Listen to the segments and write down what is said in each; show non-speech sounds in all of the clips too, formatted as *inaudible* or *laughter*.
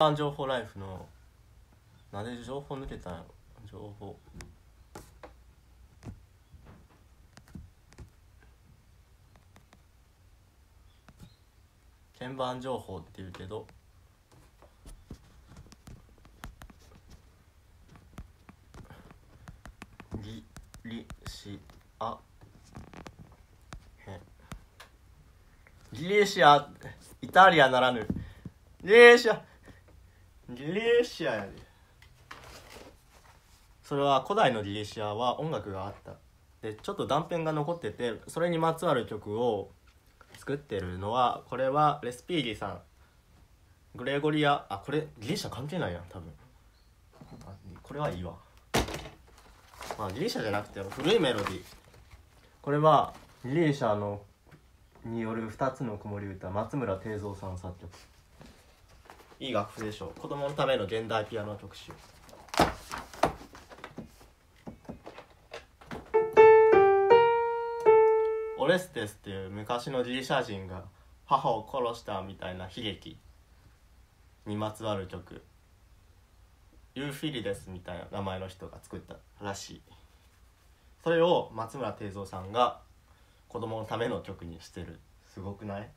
番情報ライフのなんで情報抜けたんや情報。鍵盤情報っていうけど。リリシア。へギリシアイタリアならぬ。ギリシア。ギリシアやで。それは古代のギリシアは音楽があった。でちょっと断片が残っててそれにまつわる曲を作ってるのはこれはレスピーリさん。グレゴリアあこれギリシャ関係ないやん多分。これはいいわ。まあギリシャじゃなくて古いメロディー。これはギリシャのによる2つの子守歌松村定蔵さん作曲。いい楽譜でしょう。子供のための現代ピアノ曲集。オレステスっていう昔のギリシャ人が母を殺したみたいな悲劇にまつわる曲。ユーフィリデスみたいな名前の人が作ったらしい。それを松村定蔵さんが子供のための曲にしてる。すごくない？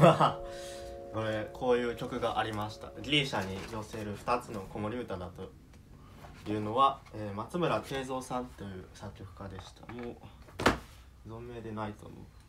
は *laughs* これこういう曲がありました。ギリシャに寄せる2つの子守歌だというのは、えー松村慶三さんという作曲家でした。もう存命でないと思う「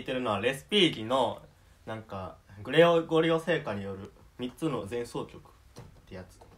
いてるのはレスピーギのなんかグレオゴリオ聖歌による3つの前奏曲ってやつ。